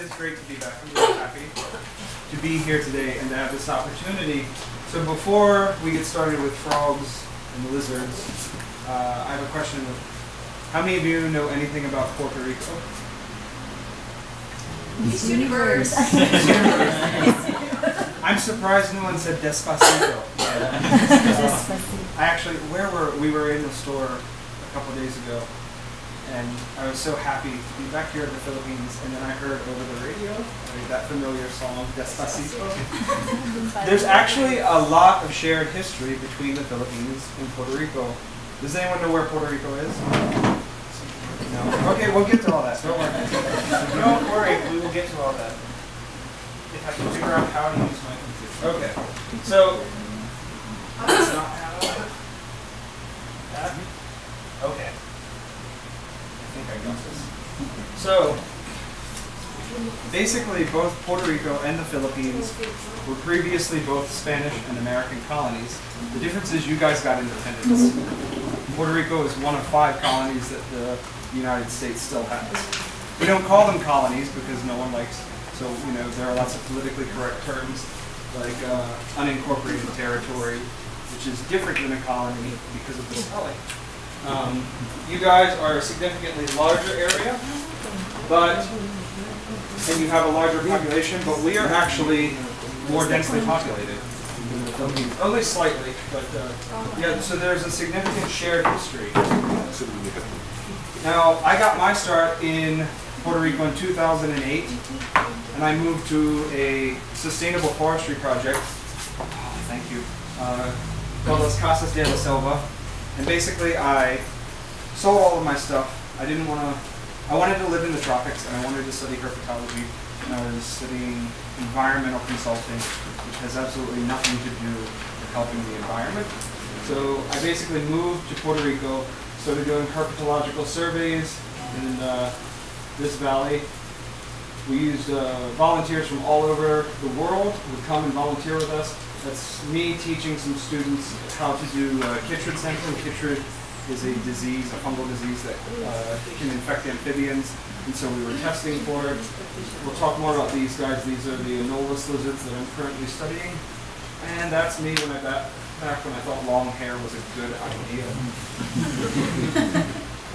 is great to be back. I'm really happy to be here today and to have this opportunity. So before we get started with frogs and lizards, uh, I have a question. How many of you know anything about Puerto Rico? Miss Universe. I'm surprised no one said Despacito. I actually, where were we? Were in the store a couple days ago, and I was so happy to be back here in the Philippines. And then I heard over the radio like, that familiar song Despacito. There's actually a lot of shared history between the Philippines and Puerto Rico. Does anyone know where Puerto Rico is? No. Okay, we'll get to all that. Don't worry. Don't worry. We will get to all that. If I can figure out how to use my computer. Okay. So that's not how. That? Okay. Think I got this. So basically, both Puerto Rico and the Philippines were previously both Spanish and American colonies. The difference is you guys got independence. Puerto Rico is one of five colonies that the United States still has. We don't call them colonies because no one likes, so, you know, there are lots of politically correct terms like uh, unincorporated territory, which is different than a colony because of the spelling. Um, you guys are a significantly larger area, but and you have a larger population, but we are actually more densely populated. Only slightly, but uh, yeah, so there's a significant shared history. Now, I got my start in Puerto Rico in 2008, and I moved to a sustainable forestry project. Oh, thank you. Uh, called Las Casas de la Selva, and basically I sold all of my stuff. I didn't want to. I wanted to live in the tropics, and I wanted to study herpetology. And I was studying environmental consulting, which has absolutely nothing to do with helping the environment. So I basically moved to Puerto Rico, started doing herpetological surveys in uh, this valley. We used uh, volunteers from all over the world who would come and volunteer with us. That's me teaching some students how to do uh, chytrid sampling. Chytrid is a disease, a fungal disease that uh, can infect amphibians, and so we were testing for it. We'll talk more about these guys. These are the anolis lizards that I'm currently studying, and that's me when I got back when I thought long hair was a good idea.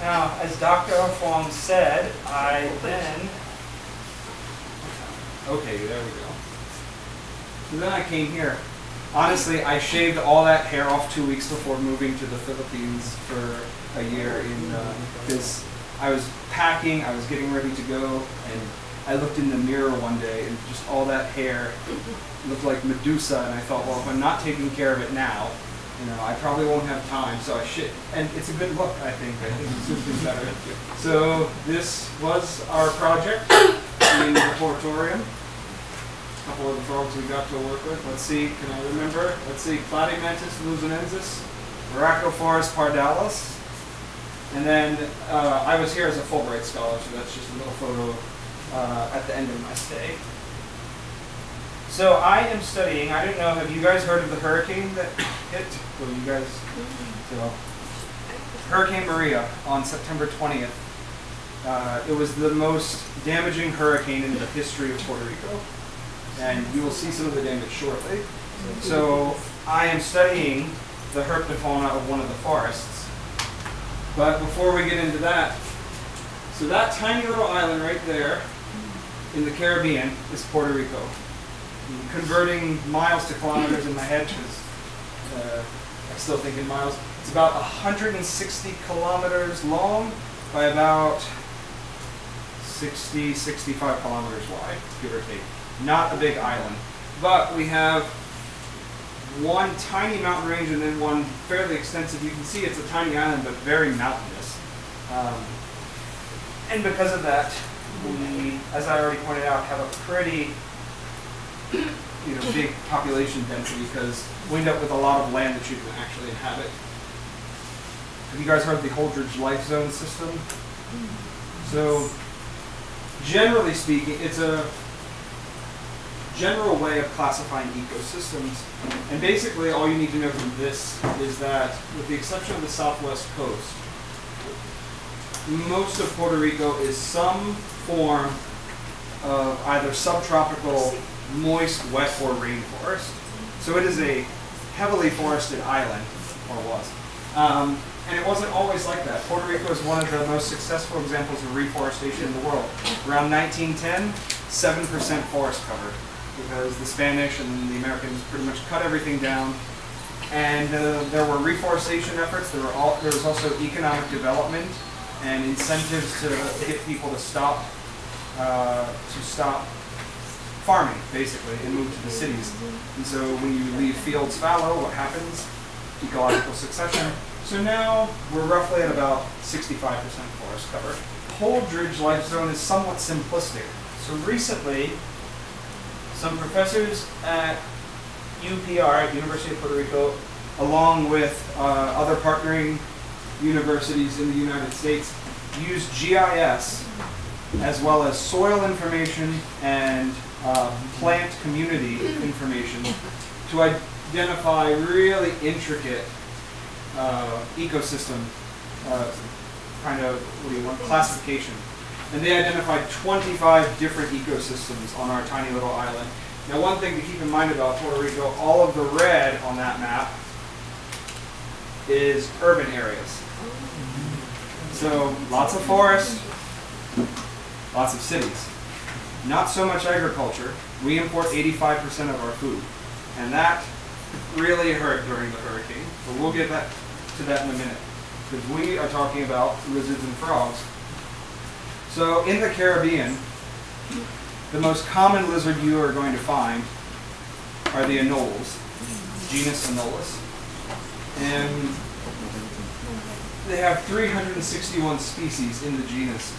now, as Dr. Fong said, I then Okay, there we go. So then I came here. Honestly, I shaved all that hair off two weeks before moving to the Philippines for a year in uh, because I was packing, I was getting ready to go, and I looked in the mirror one day and just all that hair looked like Medusa, and I thought, well, if I'm not taking care of it now, you know, I probably won't have time. So I shit, and it's a good look, I think. I think it's simply better. So this was our project in the Reportorium. Couple of the frogs we got to work with. Let's see, can I remember? Let's see, Platymantis luzonensis, Rhacophorus pardalis, and then uh, I was here as a Fulbright scholar, so that's just a little photo uh, at the end of my stay. So I am studying, I don't know, have you guys heard of the hurricane that hit? Well, you guys, so, Hurricane Maria on September 20th. Uh, it was the most damaging hurricane in the history of Puerto Rico. And you will see some of the damage shortly. So I am studying the herpetofauna of one of the forests. But before we get into that, so that tiny little island right there in the Caribbean is Puerto Rico. I'm converting miles to kilometers in my head because uh, I still thinking miles. It's about 160 kilometers long by about 60, 65 kilometers wide, give or take. Not a big island. But we have one tiny mountain range and then one fairly extensive. You can see it's a tiny island, but very mountainous. Um, and because of that, we, as I already pointed out, have a pretty you know, big population density because we end up with a lot of land that you can actually inhabit. Have you guys heard of the Holdridge Life Zone system? So, generally speaking, it's a general way of classifying ecosystems. And basically, all you need to know from this is that, with the exception of the southwest coast, most of Puerto Rico is some form of either subtropical, moist, wet, or rainforest. So it is a heavily forested island, or was. Um, and it wasn't always like that. Puerto Rico is one of the most successful examples of reforestation in the world. Around 1910, 7% forest cover because the Spanish and the Americans pretty much cut everything down. And uh, there were reforestation efforts. There, were all, there was also economic development and incentives to get people to stop uh, to stop farming, basically, and move to the cities. And so when you leave fields fallow, what happens? Ecological succession. So now we're roughly at about 65% forest cover. Holdridge life zone is somewhat simplistic. So recently, some professors at UPR, University of Puerto Rico, along with uh, other partnering universities in the United States, use GIS as well as soil information and uh, plant community information to identify really intricate uh, ecosystem uh, kind of what do you want classification. And they identified 25 different ecosystems on our tiny little island. Now one thing to keep in mind about Puerto Rico, all of the red on that map is urban areas. So lots of forest, lots of cities. Not so much agriculture. We import 85% of our food. And that really hurt during the hurricane. But we'll get that to that in a minute. Because we are talking about lizards and frogs. So in the Caribbean, the most common lizard you are going to find are the anoles, genus Anolis. And they have 361 species in the genus.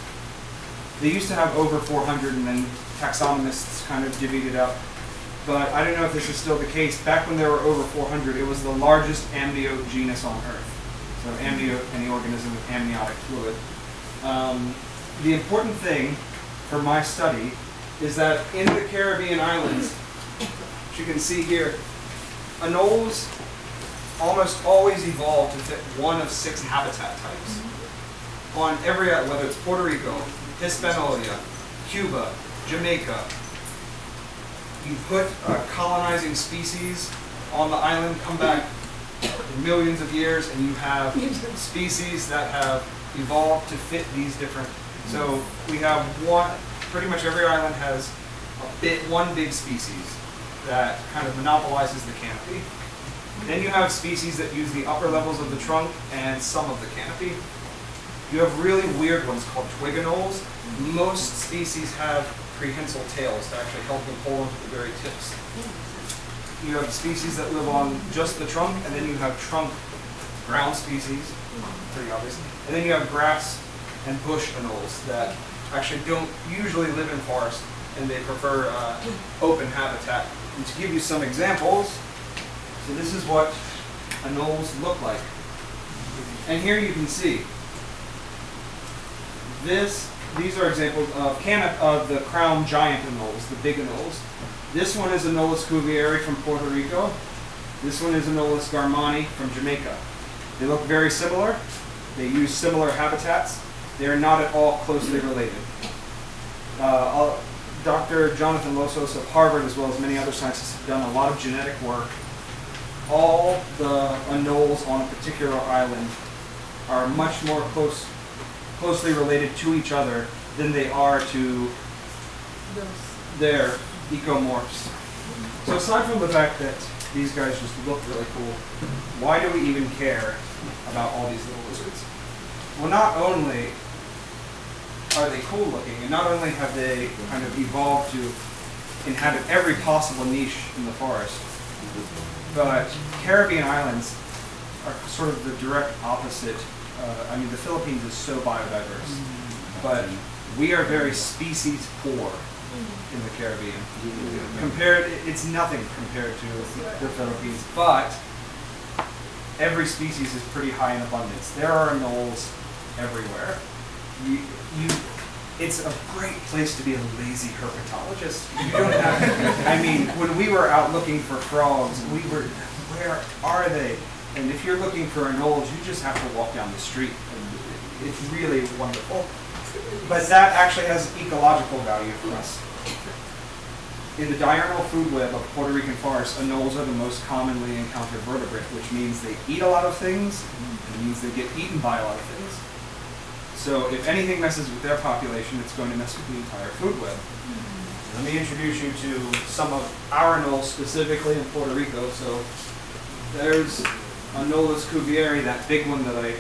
They used to have over 400 and then taxonomists kind of divvied it up. But I don't know if this is still the case. Back when there were over 400, it was the largest amniote genus on Earth. So amniote, any organism with amniotic fluid. Um, the important thing for my study is that in the Caribbean islands, which you can see here, anoles almost always evolve to fit one of six habitat types. On every, whether it's Puerto Rico, Hispaniola, Cuba, Jamaica, you put a colonizing species on the island, come back millions of years, and you have species that have evolved to fit these different. So we have one, pretty much every island has a bit, one big species that kind of monopolizes the canopy. Then you have species that use the upper levels of the trunk and some of the canopy. You have really weird ones called twiganoles. Most species have prehensile tails to actually help them pull onto the very tips. You have species that live on just the trunk, and then you have trunk ground species, pretty obvious. And then you have grass and bush anoles that actually don't usually live in forests and they prefer uh, open habitat. And to give you some examples, so this is what anoles look like. And here you can see this. These are examples of canop of the crown giant anoles, the big anoles. This one is Anolis cuvieri from Puerto Rico. This one is Anolis garmani from Jamaica. They look very similar. They use similar habitats. They are not at all closely related. Uh, Dr. Jonathan Losos of Harvard, as well as many other scientists, have done a lot of genetic work. All the anoles on a particular island are much more close, closely related to each other than they are to their ecomorphs. So aside from the fact that these guys just look really cool, why do we even care about all these little lizards? Well, not only are they cool looking, and not only have they kind of evolved to inhabit every possible niche in the forest, but Caribbean islands are sort of the direct opposite. Uh, I mean, the Philippines is so biodiverse, mm. but we are very species poor mm. in the Caribbean. Mm. Compared, it's nothing compared to the Philippines, but every species is pretty high in abundance. There are anoles everywhere. You, you, it's a great place to be a lazy herpetologist. You don't have, I mean, when we were out looking for frogs, we were, where are they? And if you're looking for anoles, you just have to walk down the street. And it's really wonderful. But that actually has ecological value for us. in the diurnal food web of Puerto Rican forests, anoles are the most commonly encountered vertebrate, which means they eat a lot of things, and it means they get eaten by a lot of things. So if anything messes with their population, it's going to mess with the entire food web. Let me introduce you to some of our anoles specifically in Puerto Rico. So there's Anolis cuvieri, that big one that I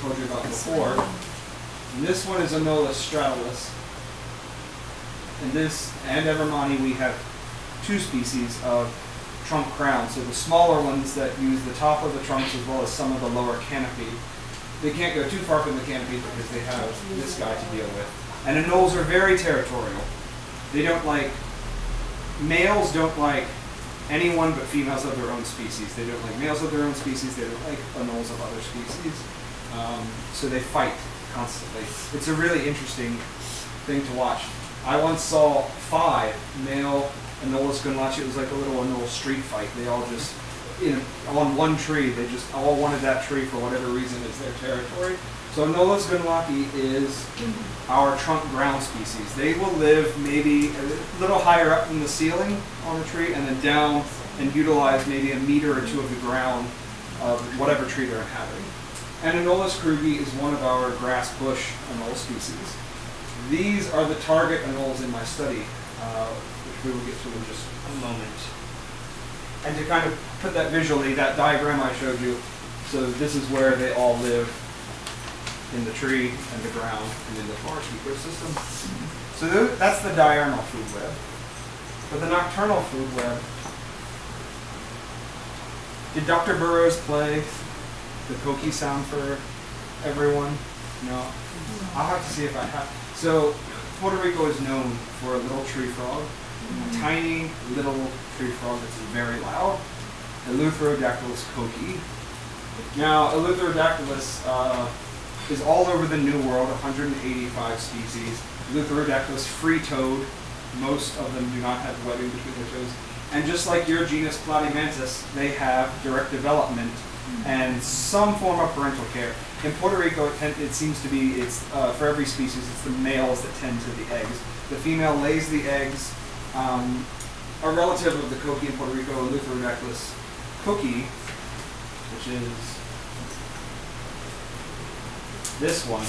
told you about before. And this one is Anolis stratulus. And this and Evermanni, we have two species of trunk crown. So the smaller ones that use the top of the trunks as well as some of the lower canopy. They can't go too far from the canopy because they have this guy to deal with. And anoles are very territorial. They don't like, males don't like anyone but females of their own species. They don't like males of their own species. They don't like anoles of other species. Um, so they fight constantly. It's a really interesting thing to watch. I once saw five male Anolis gundlachi. It was like a little Anole street fight. They all just, in on one tree, they just all wanted that tree for whatever reason. It's their territory. So Anolis gundlachi is our trunk ground species. They will live maybe a little higher up in the ceiling on the tree and then down and utilize maybe a meter or two of the ground of whatever tree they're inhabiting. And Anolis krugi is one of our grass bush anole species. These are the target anoles in my study, uh, which we will get to in just a moment. And to kind of put that visually, that diagram I showed you, so this is where they all live in the tree and the ground and in the forest ecosystem. So th that's the diurnal food web. For the nocturnal food web, did Dr. Burroughs play the coqui sound for everyone? No. I'll have to see if I have. So Puerto Rico is known for a little tree frog, tiny little tree frog that's very loud, Eleutherodactylus coqui. Now, Eleutherodactylus uh, is all over the New World, 185 species. Eleutherodactylus free-toed, most of them do not have webbing between their toes. And just like your genus Platymantis, they have direct development and some form of parental care. In Puerto Rico, it, tend, it seems to be it's uh, for every species, it's the males that tend to the eggs. The female lays the eggs. Um, a relative of the coqui in Puerto Rico, Eleutherodactylus koki, which is this one.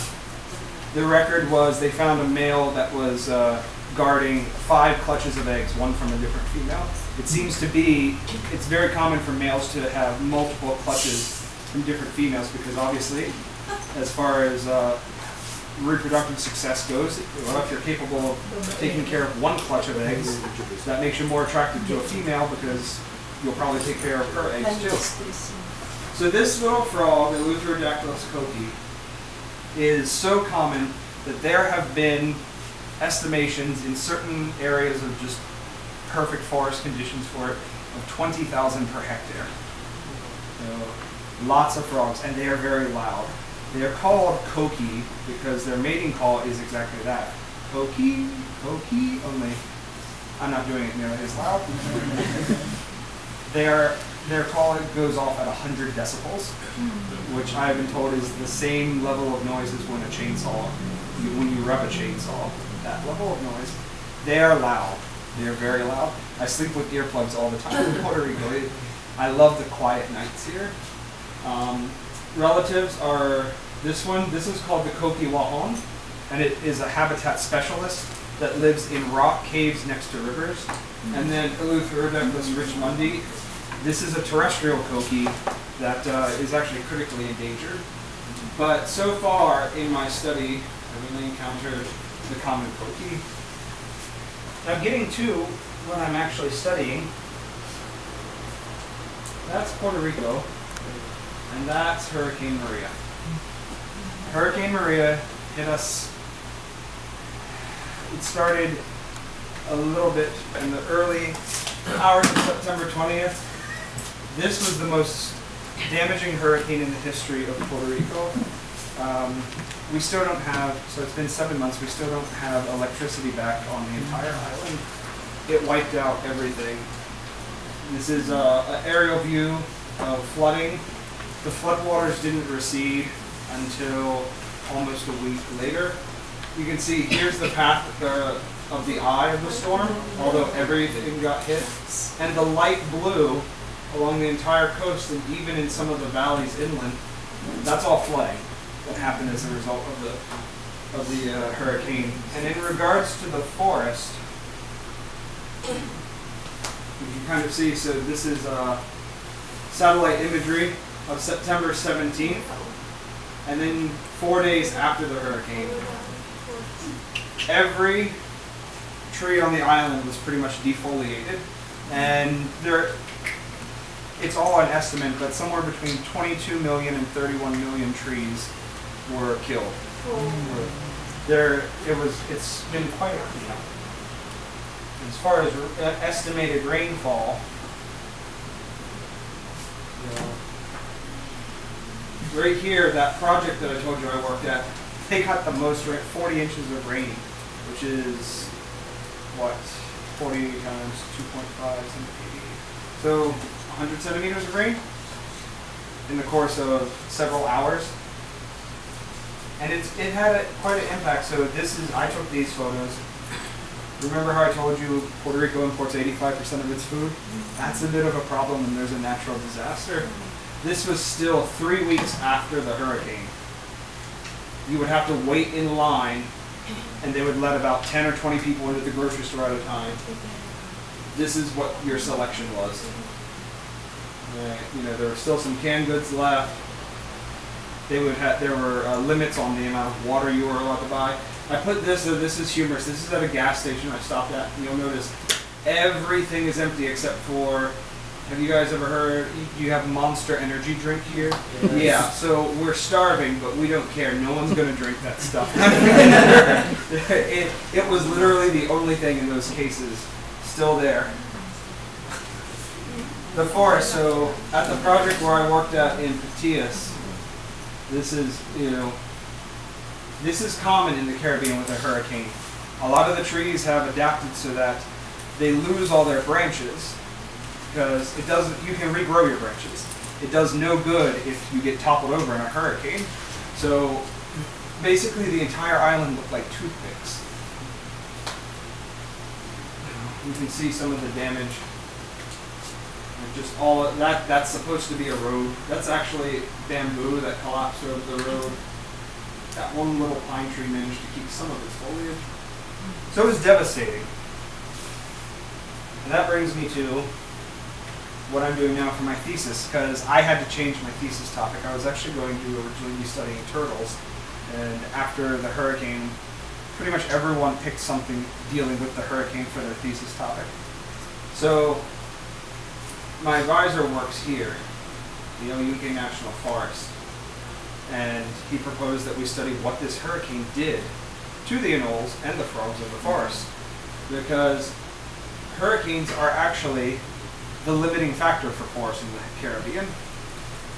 The record was they found a male that was uh, guarding five clutches of eggs, one from a different female. It seems to be, it's very common for males to have multiple clutches from different females because obviously, as far as uh, reproductive success goes, well, if you're capable of taking care of one clutch of eggs, that makes you more attractive to a female because you'll probably take care of her eggs too. So this little frog, the Eleutherodactylus coqui, is so common that there have been estimations in certain areas of just perfect forest conditions for it of 20,000 per hectare. So, lots of frogs, and they are very loud. They are called coqui because their mating call is exactly that. Koki, koki, only I'm not doing it nearly as loud. they are their call goes off at 100 decibels, which I have been told is the same level of noise as when a chainsaw, when you rub a chainsaw, that level of noise. They are loud. They are very loud. I sleep with earplugs all the time in Puerto Rico. I love the quiet nights here. Um, relatives are this one. This is called the Coqui Guajon, and it is a habitat specialist that lives in rock caves next to rivers. And then Eleutherodactylus richmondi this is a terrestrial coqui that uh, is actually critically endangered. But so far in my study, I've only encountered the common coqui. Now getting to what I'm actually studying, that's Puerto Rico, and that's Hurricane Maria. Hurricane Maria hit us, it started a little bit in the early hours of September 20th, this was the most damaging hurricane in the history of Puerto Rico. Um, we still don't have, so it's been seven months, we still don't have electricity back on the entire island. It wiped out everything. This is uh, an aerial view of flooding. The floodwaters didn't recede until almost a week later. you can see here's the path of the eye of the storm, although everything got hit. And the light blue along the entire coast and even in some of the valleys inland, that's all flooding that happened as a result of the of the uh, hurricane. And in regards to the forest, you can kind of see, so this is uh, satellite imagery of September 17th, and then four days after the hurricane, every tree on the island was pretty much defoliated, and there, it's all an estimate, but somewhere between 22 million and 31 million trees were killed. There, it was, it's been quite, you know, as far as uh, estimated rainfall, you know, right here, that project that I told you I worked at, they got the most, ra- 40 inches of rain, which is, what, 40 times 2.5, so 100 centimeters of rain in the course of several hours. And it's, it had a, quite an impact. So this is, I took these photos. Remember how I told you Puerto Rico imports 85% of its food? That's a bit of a problem when there's a natural disaster. This was still three weeks after the hurricane. You would have to wait in line, and they would let about 10 or 20 people into the grocery store at a time. This is what your selection was. You know, there were still some canned goods left. They would have, there were uh, limits on the amount of water you were allowed to buy. I put this, so this is humorous. This is at a gas station I stopped at. You'll notice everything is empty except for, have you guys ever heard, you have Monster Energy drink here? Yes. Yeah, so we're starving, but we don't care. No one's going to drink that stuff. it, it was literally the only thing in those cases still there. The forest, so at the project where I worked at in Patillas, this is, you know, this is common in the Caribbean with a hurricane. A lot of the trees have adapted so that they lose all their branches because it doesn't, you can regrow your branches. It does no good if you get toppled over in a hurricane. So basically the entire island looked like toothpicks. You can see some of the damage. Just all that, that's supposed to be a road. That's actually bamboo that collapsed over the road. That one little pine tree managed to keep some of its foliage. So it was devastating. And that brings me to what I'm doing now for my thesis, because I had to change my thesis topic. I was actually going to originally be studying turtles, and after the hurricane, pretty much everyone picked something dealing with the hurricane for their thesis topic. So my advisor works here, the El Yunque National Forest, and he proposed that we study what this hurricane did to the anoles and the frogs of the forest, because hurricanes are actually the limiting factor for forests in the Caribbean.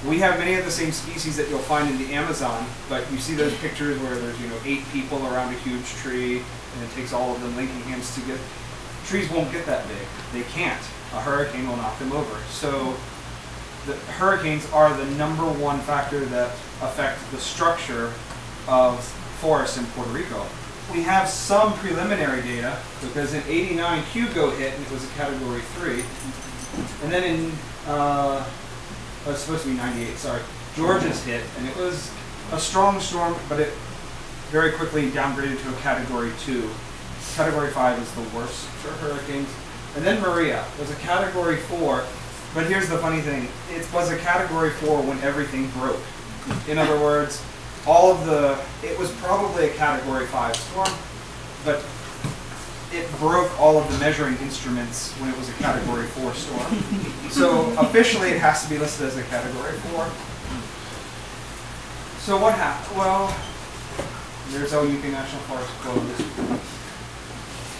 We have many of the same species that you'll find in the Amazon, but you see those pictures where there's you know eight people around a huge tree, and it takes all of them linking hands to get. Trees won't get that big. They can't. A hurricane will knock them over. So the hurricanes are the number one factor that affect the structure of forests in Puerto Rico. We have some preliminary data because in '89 Hugo hit and it was a Category Three, and then in uh, supposed to be '98. Sorry, Georges hit and it was a strong storm, but it very quickly downgraded to a Category Two. Category Five is the worst for hurricanes. And then Maria was a Category Four, but here's the funny thing: it was a Category Four when everything broke. In other words, all of the it was probably a Category Five storm, but it broke all of the measuring instruments when it was a Category Four storm. so officially, it has to be listed as a Category Four. So what happened? Well, there's El Yunque National Forest closed.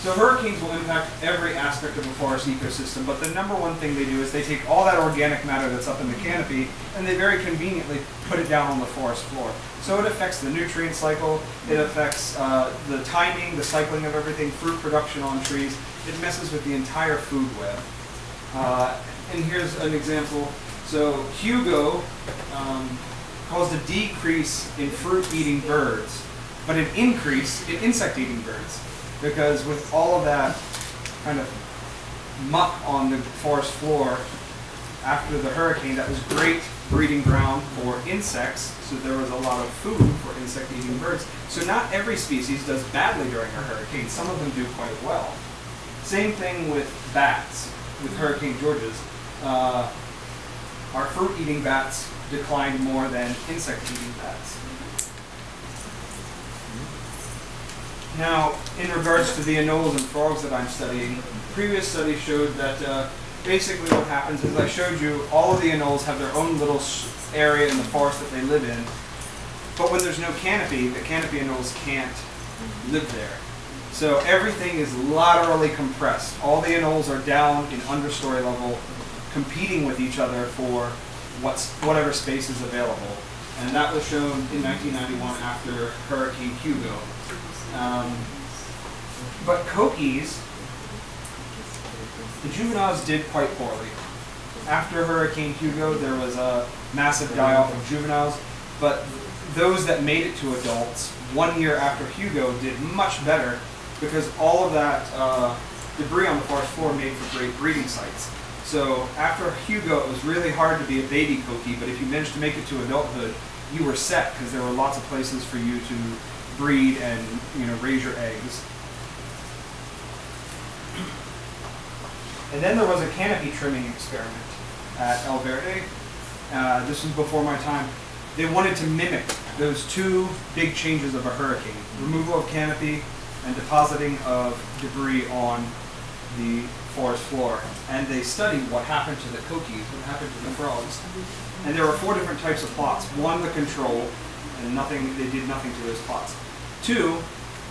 So hurricanes will impact every aspect of a forest ecosystem, but the number one thing they do is they take all that organic matter that's up in the canopy and they very conveniently put it down on the forest floor. So it affects the nutrient cycle, it affects uh, the timing, the cycling of everything, fruit production on trees. It messes with the entire food web. Uh, and here's an example. So Hugo um, caused a decrease in fruit-eating birds but an increase in insect-eating birds. Because with all of that kind of muck on the forest floor after the hurricane, that was great breeding ground for insects, so there was a lot of food for insect-eating birds. So not every species does badly during a hurricane. Some of them do quite well. Same thing with bats, with Hurricane Georges. Uh, our fruit-eating bats declined more than insect-eating bats. Now, in regards to the anoles and frogs that I'm studying, previous studies showed that uh, basically what happens is I showed you all of the anoles have their own little area in the forest that they live in, but when there's no canopy, the canopy anoles can't live there. So everything is laterally compressed. All the anoles are down in understory level, competing with each other for what's, whatever space is available. And that was shown in 1991 after Hurricane Hugo. Um, but Coquis, the juveniles did quite poorly. After Hurricane Hugo, there was a massive die-off of juveniles, but those that made it to adults one year after Hugo did much better because all of that uh, debris on the forest floor made for great breeding sites. So after Hugo, it was really hard to be a baby coqui, but if you managed to make it to adulthood, you were set because there were lots of places for you to breed and you know raise your eggs. And then there was a canopy trimming experiment at El Verde. Uh, this was before my time. They wanted to mimic those two big changes of a hurricane, removal of canopy and depositing of debris on the forest floor. And they studied what happened to the coquis, what happened to the frogs. And there were four different types of plots. One, the control, and nothing, they did nothing to those plots. Two,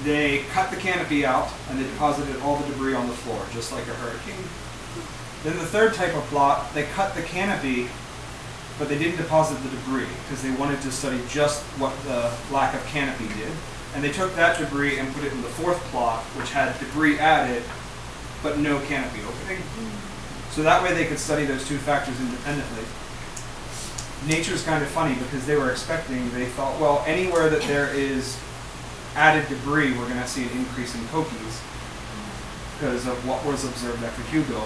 they cut the canopy out and they deposited all the debris on the floor, just like a hurricane. Then the third type of plot, they cut the canopy, but they didn't deposit the debris because they wanted to study just what the lack of canopy did. And they took that debris and put it in the fourth plot, which had debris added, but no canopy opening. So that way they could study those two factors independently. Nature's kind of funny because they were expecting, they thought, well, anywhere that there is added debris, we're going to see an increase in coquis because of what was observed after Hugo.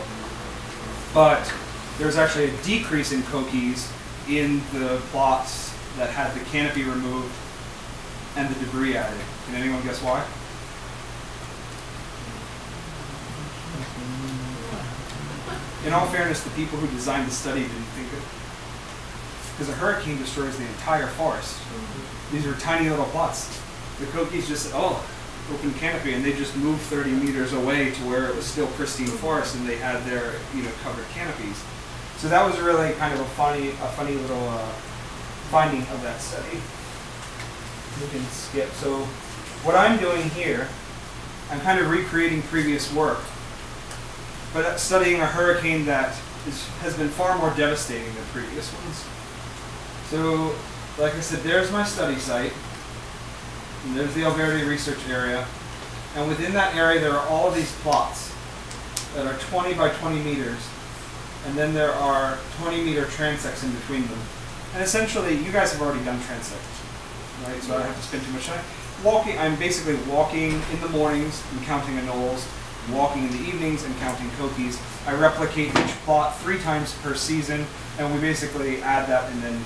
But there's actually a decrease in coquis in the plots that had the canopy removed and the debris added. Can anyone guess why? In all fairness, the people who designed the study didn't think of it. Because a hurricane destroys the entire forest. These are tiny little plots. The coquis just said, oh, open canopy, and they just moved 30 meters away to where it was still pristine forest, and they had their, you know, covered canopies. So that was really kind of a funny, a funny little uh, finding of that study. We can skip. So what I'm doing here, I'm kind of recreating previous work, but studying a hurricane that is, has been far more devastating than previous ones. So, like I said, there's my study site. And there's the Verde research area. And within that area, there are all of these plots that are 20 by 20 meters. And then there are 20 meter transects in between them. And essentially, you guys have already done transects, right? So I don't have to spend too much time. Walking, I'm basically walking in the mornings and counting anoles, walking in the evenings and counting coquis. I replicate each plot three times per season, and we basically add that and then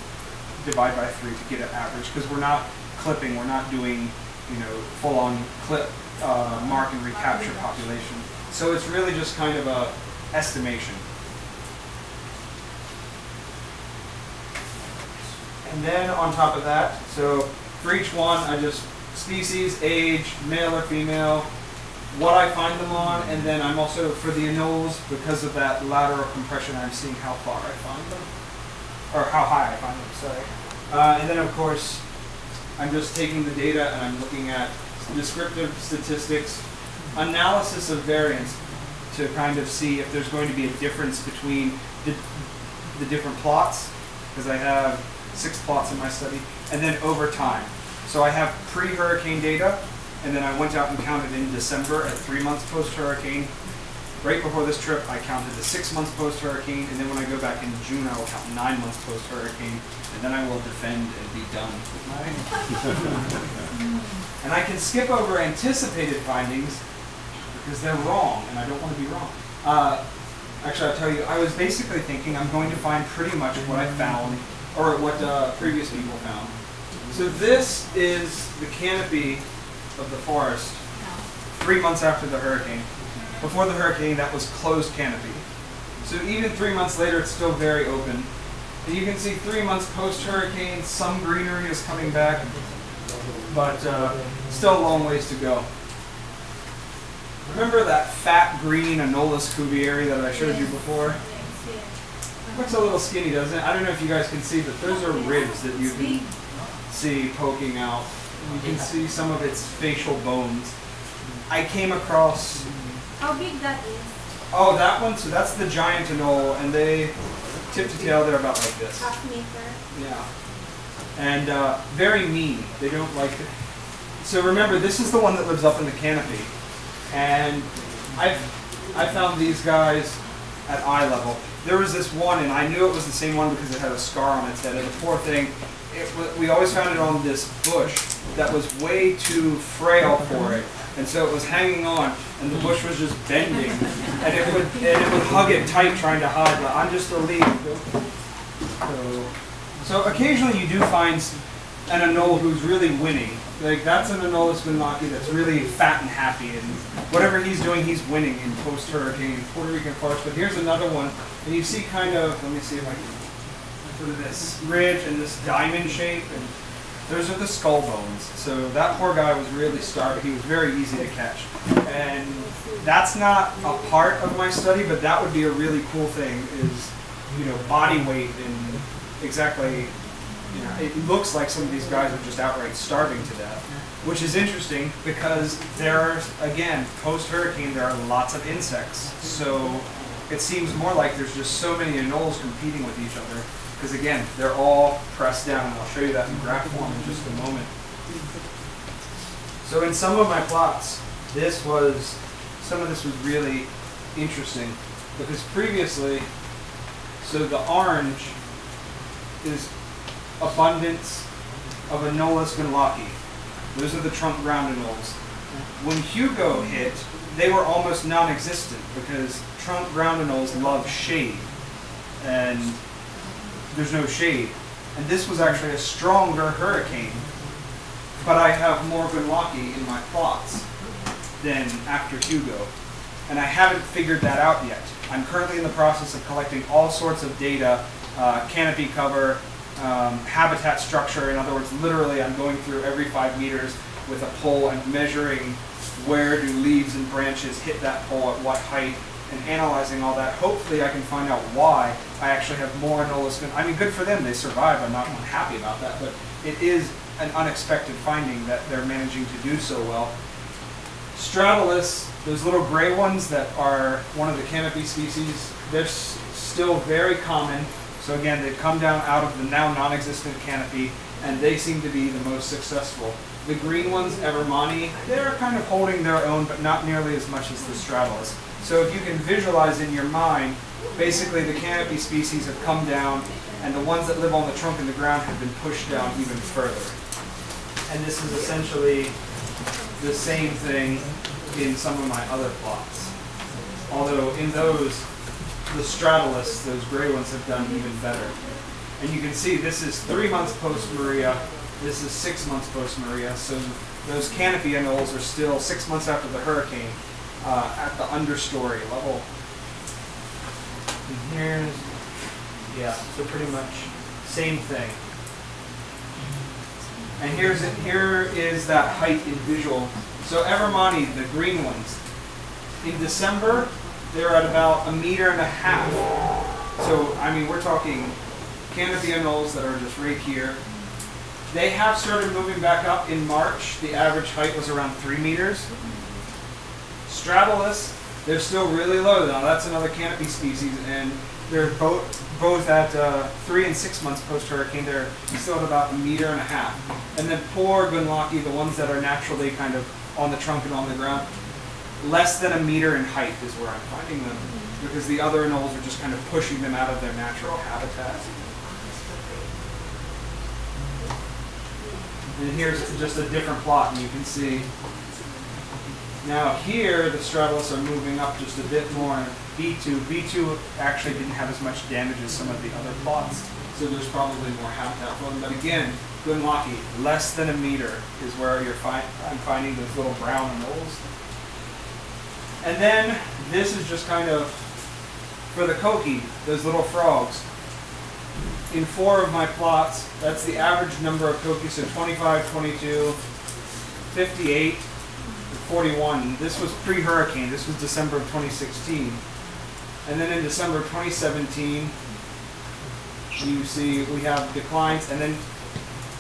divide by three to get an average because we're not clipping, we're not doing, you know, full-on clip, uh, mark and recapture population. So it's really just kind of a estimation. And then on top of that, so for each one, I just species, age, male or female, what I find them on, and then I'm also, for the anoles, because of that lateral compression, I'm seeing how far I find them, or how high I find them, sorry. Uh, and then of course, I'm just taking the data and I'm looking at descriptive statistics, analysis of variance to kind of see if there's going to be a difference between the, the different plots, because I have six plots in my study, and then over time. So I have pre-hurricane data, and then I went out and counted in December at three months post-hurricane, right before this trip, I counted the six months post hurricane, and then when I go back in June, I will count nine months post hurricane, and then I will defend and be done with my. and I can skip over anticipated findings because they're wrong, and I don't want to be wrong. Uh, actually, I'll tell you, I was basically thinking I'm going to find pretty much what I found, or what uh, previous people found. So this is the canopy of the forest three months after the hurricane. Before the hurricane, that was closed canopy. So even three months later, it's still very open. And you can see three months post-hurricane, some greenery is coming back, but uh, still a long ways to go. Remember that fat green Anolis cuvieri that I showed you before? Looks a little skinny, doesn't it? I don't know if you guys can see, but those are ribs that you can see poking out. You can see some of its facial bones. I came across How big that is? Oh, that one. So that's the giant anole, and they tip to tail. They're about like this. Half meter. Yeah. And uh, very mean. They don't like it. So remember, this is the one that lives up in the canopy, and I've I found these guys at eye level. There was this one, and I knew it was the same one because it had a scar on its head. And the poor thing, it, we always found it on this bush that was way too frail for it, and so it was hanging on, and the bush was just bending, and it would and it would hug it tight, trying to hide. But I'm just a leaf. So, so occasionally you do find an anole who's really winning. Like that's an Anolis Gundlachi that's really fat and happy, and whatever he's doing, he's winning in post-hurricane Puerto Rican forest. But here's another one, and you see kind of. Let me see if I can. Sort of this ridge and this diamond shape, and those are the skull bones. So that poor guy was really starving. He was very easy to catch, and that's not a part of my study, but that would be a really cool thing. Is you know body weight and exactly you know, it looks like some of these guys are just outright starving to death, which is interesting because there are, again, post hurricane, there are lots of insects. So it seems more like there's just so many anoles competing with each other because, again, they're all pressed down, and I'll show you that in graph form in just a moment. So in some of my plots, this was, some of this was really interesting because previously, so the orange is abundance of Anolis gundlachi. Those are the trunk ground anoles. When Hugo hit, they were almost non-existent because trunk ground anoles love shade, and there's no shade. And this was actually a stronger hurricane, but I have more gundlachi in my plots than after Hugo, and I haven't figured that out yet. I'm currently in the process of collecting all sorts of data, uh, canopy cover, um, habitat structure. In other words, literally, I'm going through every five meters with a pole and measuring where do leaves and branches hit that pole at what height, and analyzing all that. Hopefully, I can find out why I actually have more Anolis. I mean, good for them; they survive. I'm not unhappy about that, but it is an unexpected finding that they're managing to do so well. Stratus, those little gray ones that are one of the canopy species, they're still very common. So again, they've come down out of the now non-existent canopy, and they seem to be the most successful. The green ones, Evermanni, they're kind of holding their own, but not nearly as much as the Stratus. So if you can visualize in your mind, basically the canopy species have come down, and the ones that live on the trunk and the ground have been pushed down even further. And this is essentially the same thing in some of my other plots. Although in those, the Stratus, those gray ones have done even better. And you can see this is three months post Maria, this is six months post Maria, so those canopy anoles are still six months after the hurricane uh, at the understory level. And here's, yeah, so pretty much same thing. And here's it, here is that height in visual. So Evermanni, the green ones, in December they're at about a meter and a half. So I mean we're talking canopy anoles that are just right here. They have started moving back up in March. The average height was around three meters. Stratus, they're still really low. Now that's another canopy species, and they're both both at uh, three and six months post hurricane. They're still at about a meter and a half. And then poor Gundlachi, the ones that are naturally kind of on the trunk and on the ground, less than a meter in height is where I'm finding them because the other anoles are just kind of pushing them out of their natural habitat. And here's just a different plot, and you can see now here the stratulus are moving up just a bit more. B2, B2 actually didn't have as much damage as some of the other plots, so there's probably more habitat them. But again, gundlachi, less than a meter is where you're fi I'm finding those little brown anoles. And then this is just kind of for the coqui, those little frogs. In four of my plots, that's the average number of coqui, so 25, 22, 58, 41. This was pre-hurricane. This was December of 2016. And then in December of 2017, you see we have declines, and then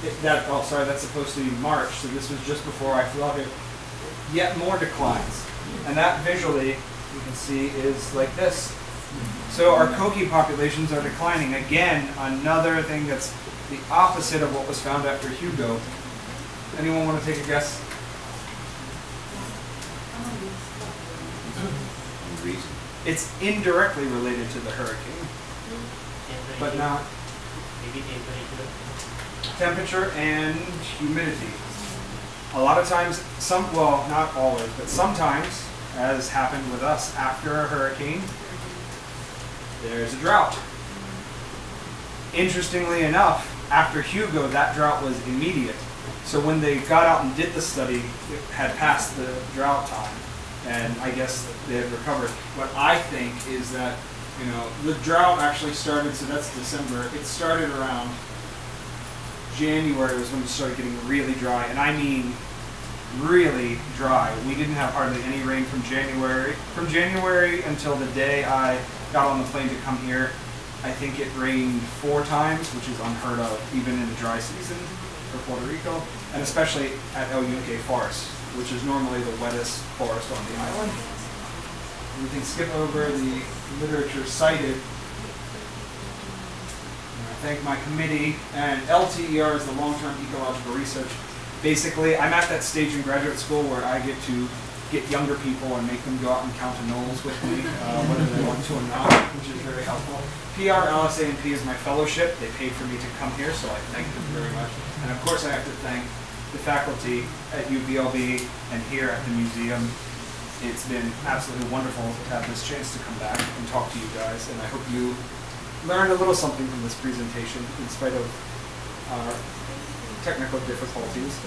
it, that, oh sorry, that's supposed to be March, so this was just before I flooded. Yet more declines. And that visually, you can see, is like this. So our coqui populations are declining. Again, another thing that's the opposite of what was found after Hugo. Anyone want to take a guess? Reason. It's indirectly related to the hurricane, mm-hmm. but not Maybe temperature. temperature and humidity. A lot of times, some, well, not always, but sometimes, as happened with us after a hurricane, there's a drought. Interestingly enough, after Hugo, that drought was immediate. So when they got out and did the study, it had passed the drought time, and I guess they have recovered. What I think is that, you know, the drought actually started, so that's December, it started around January was when it started getting really dry, and I mean really dry. We didn't have hardly any rain from January. From January until the day I got on the plane to come here, I think it rained four times, which is unheard of, even in the dry season for Puerto Rico, and especially at El Yunque Forest, which is normally the wettest forest on the island. We can skip over the literature cited I thank my committee, and LTER is the long-term ecological research. Basically, I'm at that stage in graduate school where I get to get younger people and make them go out and count anoles with me, uh, whether they want to or not, which is very helpful. PR, LSA, and P is my fellowship. They paid for me to come here, so I thank them very much. And of course, I have to thank the faculty at UPLB and here at the museum. It's been absolutely wonderful to have this chance to come back and talk to you guys, and I hope you learned a little something from this presentation in spite of our technical difficulties.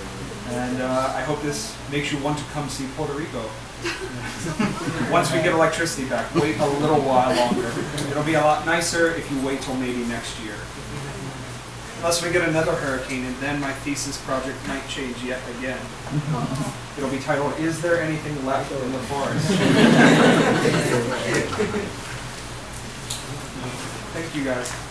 And uh, I hope this makes you want to come see Puerto Rico. Once we get electricity back, wait a little while longer. It'll be a lot nicer if you wait till maybe next year. Unless we get another hurricane, and then my thesis project might change yet again. It'll be titled, Is There Anything Left in the Forest? Thank you guys.